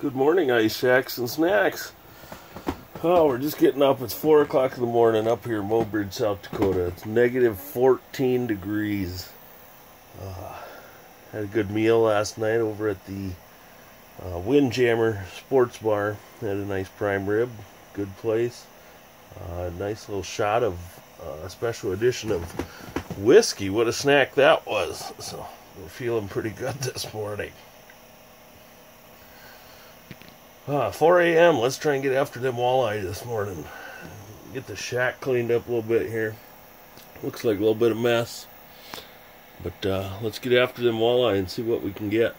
Good morning, Ice Shacks and Snacks. Oh, we're just getting up. It's 4 o'clock in the morning up here in Mobridge, South Dakota. It's negative 14 degrees. Uh, had a good meal last night over at the uh, Windjammer Sports Bar. Had a nice prime rib. Good place. Uh, nice little shot of uh, a special edition of whiskey. What a snack that was. So, we're feeling pretty good this morning. Ah, 4 a.m. Let's try and get after them walleye this morning. Get the shack cleaned up a little bit here. Looks like a little bit of mess. But uh, let's get after them walleye and see what we can get.